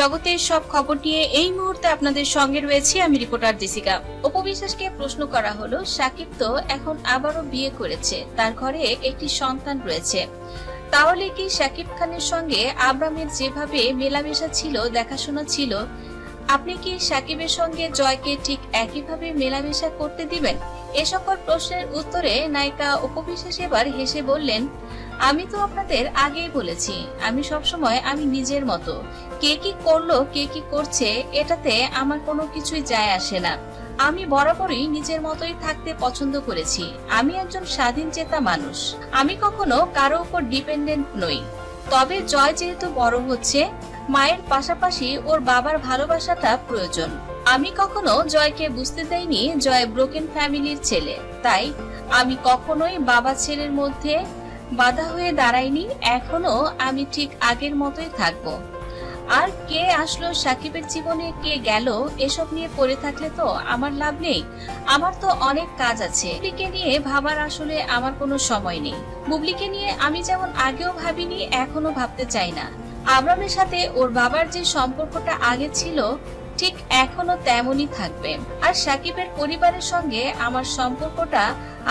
জগতের সব খবর নিয়ে এই মুহূর্তে আপনাদের সঙ্গে রয়েছে আমি রিপোর্টার জেসিকা। উপবিশ্বাসকে প্রশ্ন করা হলো, সাকিব তো এখন আবারও বিয়ে করেছে, তার ঘরে একটি সন্তান রয়েছে। তাহলে কি সাকিব খানের সঙ্গে আব্রামের যেভাবে মেলামেশা ছিল, দেখাশোনা ছিল, আপনি কি সাকিবের সঙ্গে জয়কে ঠিক একইভাবে মেলামেশা করতে দিবেন? এ সকল প্রশ্নের উত্তরে নায়িকা উপবিশ্বাস এবার হেসে বললেন, আমি তো আপনাদের আগেই বলেছি, আমি সবসময় আমি নিজের মতো। কে কি করল, কে কি করছে, এটাতে আমার কোনো কিছুই যায় আসে না। আমি বরাবরই নিজের মতোই থাকতে পছন্দ করেছি। আমি একজন স্বাধীন চেতা মানুষ। আমি কখনো কারও উপর ডিপেন্ডেন্ট নই। তবে জয় যেহেতু বড় হচ্ছে, মায়ের পাশাপাশি ওর বাবার ভালোবাসাটা প্রয়োজন। আমি কখনো জয়কে বুঝতে দেইনি জয় ব্রোকেন ফ্যামিলির ছেলে। তাই আমি কখনোই বাবা ছেলের মধ্যে বাধা হয়ে দাঁড়াইনি, এখনও আমি ঠিক আগের মতোই থাকব। আর কে আসলো সাকিবের জীবনে, কে গেল, এসব নিয়ে পড়ে থাকলে তো আমার লাভ নেই। আমার তো অনেক কাজ আছে। বুবলিকে নিয়ে ভাবার আসলে আমার কোনো সময় নেই। বুবলিকে নিয়ে আমি যেমন আগেও ভাবিনি, এখনও ভাবতে চাই না। আবরামের সাথে ওর বাবার যে সম্পর্কটা আগে ছিল ঠিক এখনও তেমনই থাকবে। আর সাকিবের পরিবারের সঙ্গে আমার সম্পর্কটা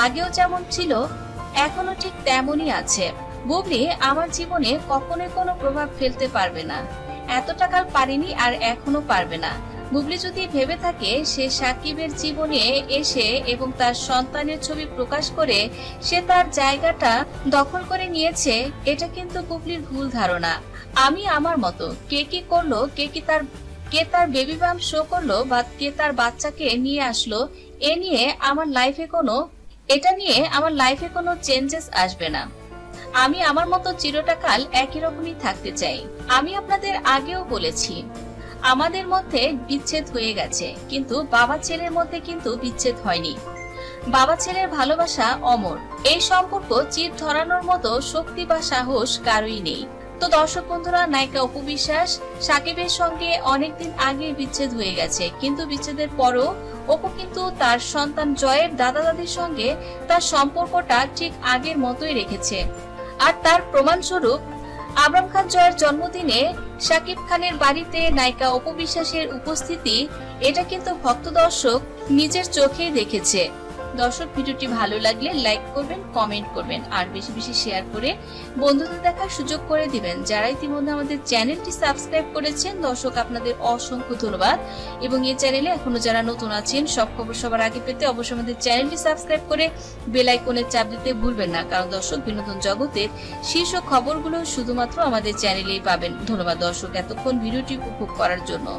আগেও যেমন ছিল, এখনও ঠিক তেমনই আছে। বুবলি, আমার জীবনে কখনোই কোনো প্রভাব ফেলতে পারবে না। এতটা কাল পারিনি আর এখনও পারবে না। বুবলি যদি ভেবে থাকে, সে সাকিবের জীবনে এসে এবং তার সন্তানের ছবি প্রকাশ করে সে তার জায়গাটা দখল করে নিয়েছে, এটা কিন্তু বুবলির ভুল ধারণা। আমি আমার মতো, কে কি করল, কে কি তার কে তার বেবি বাম শো করল বা কে তার বাচ্চাকে নিয়ে আসলো, এ নিয়ে আমার লাইফে কোনো, এটা নিয়ে আমার লাইফে কোনো চেঞ্জেস আসবে না। আমি আমার মতো চিরটাকাল একই রকমই থাকতে চাই। আমি আপনাদের আগেও বলেছি, আমাদের মধ্যে বিচ্ছেদ হয়ে গেছে, কিন্তু বাবা ছেলের মধ্যে কিন্তু বিচ্ছেদ হয়নি। বাবা ছেলের ভালোবাসা অমর। এই সম্পর্ক চির ধরানোর মতো শক্তি বা সাহস কারোই নেই। তো দর্শক বন্ধুরা, নায়িকা উপবিশ্বাস সাকিবের সঙ্গে অনেকদিন আগে বিচ্ছেদ হয়ে গেছে। কিন্তু বিচ্ছেদের পরও অপু কিন্তু তার সন্তান জয়ের দাদা দাদির সঙ্গে তার সম্পর্কটা ঠিক আগের মতোই রেখেছে। আর তার প্রমাণস্বরূপ আবরাম খান জয়ের জন্মদিনে শাকিব খানের বাড়িতে নায়িকা অপবিশ্বাসের উপস্থিতি, এটা কিন্তু ভক্ত দর্শক নিজের চোখেই দেখেছে। দর্শক, ভিডিওটি ভালো লাগলে লাইক করবেন, কমেন্ট করবেন, আর বেশি বেশি শেয়ার করে বন্ধুদের দেখার সুযোগ করে দিবেন। যারা ইতিমধ্যে আমাদের চ্যানেলটি সাবস্ক্রাইব করেছেন, দর্শক আপনাদের অসংখ্য ধন্যবাদ। এবং এই চ্যানেলে এখনও যারা নতুন আছেন, সব খবর সবার আগে পেতে অবশ্যই আমাদের চ্যানেলটি সাবস্ক্রাইব করে বেল আইকনের চাপ দিতে ভুলবেন না। কারণ দর্শক, বিনোদন জগতের শীর্ষ খবরগুলো শুধুমাত্র আমাদের চ্যানেলেই পাবেন। ধন্যবাদ দর্শক এতক্ষণ ভিডিওটি উপভোগ করার জন্য।